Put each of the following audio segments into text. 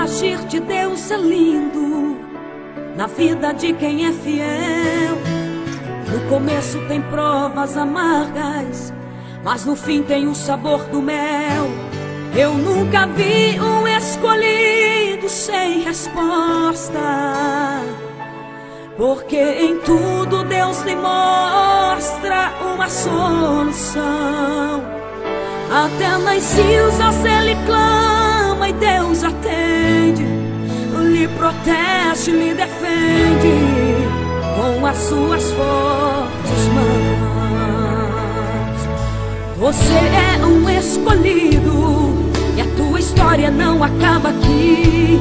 agir de Deus é lindo na vida de quem é fiel. No começo tem provas amargas, mas no fim tem o sabor do mel. Eu nunca vi um escolhido sem resposta. Porque em tudo Deus lhe mostra uma solução. Até nas cinzas ele clama protege, lhe defende com as suas fortes mãos. Você é um escolhido e a tua história não acaba aqui.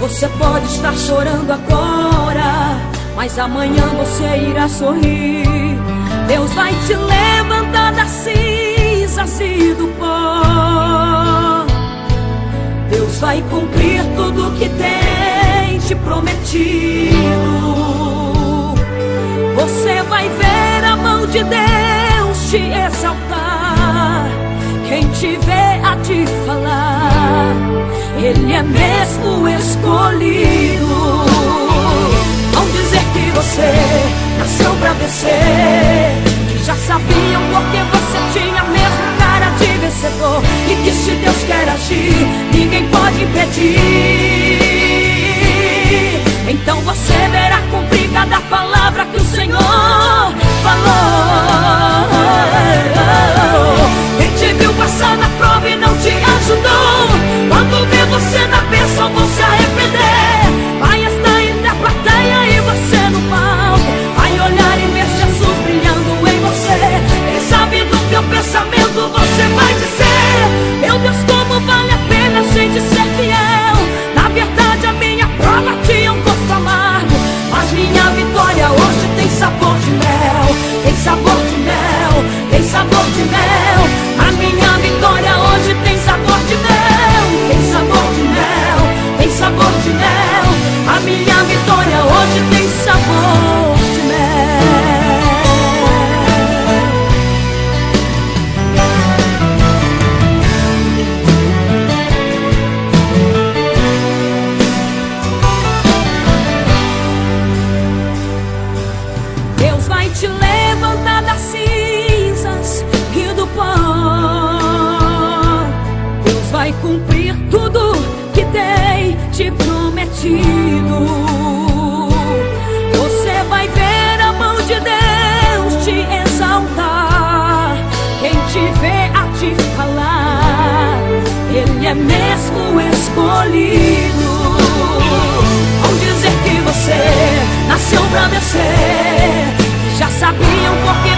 Você pode estar chorando agora, mas amanhã você irá sorrir. Deus vai te levantar das cinzas e do pó. Deus vai cumprir tudo que tem te prometido. Você vai ver a mão de Deus te exaltar. Quem te vê a te falar ele é mesmo escolhido. Vão dizer que você nasceu pra vencer, que já sabiam porque você tinha mesmo cara de vencedor e que se Deus quer agir, ninguém pode impedir. Cada palavra que o Senhor falou. Mel, cumprir tudo que tem te prometido. Você vai ver a mão de Deus te exaltar. Quem te vê a te falar, Ele é mesmo escolhido. Vão dizer que você nasceu pra vencer. Já sabiam porque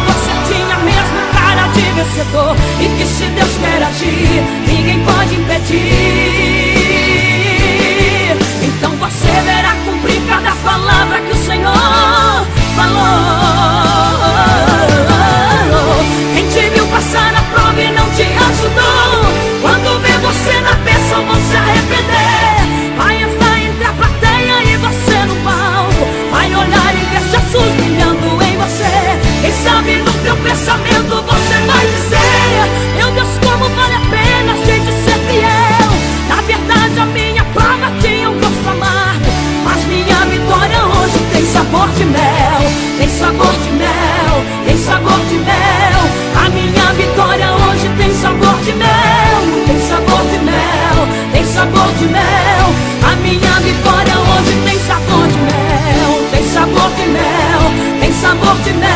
pensamento você vai dizer: Meu Deus, como vale a pena a gente ser fiel. Na verdade, a minha prova tinha um gosto amargo. Mas minha vitória hoje tem sabor de mel. Tem sabor de mel, tem sabor de mel. A minha vitória hoje tem sabor de mel. Tem sabor de mel, tem sabor de mel. A minha vitória hoje tem sabor de mel. Tem sabor de mel, tem sabor de mel.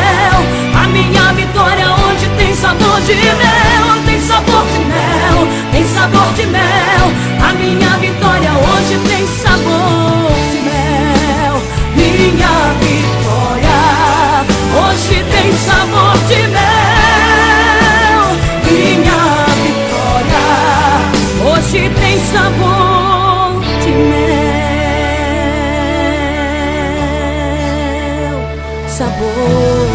Hoje tem sabor de mel. Sabor.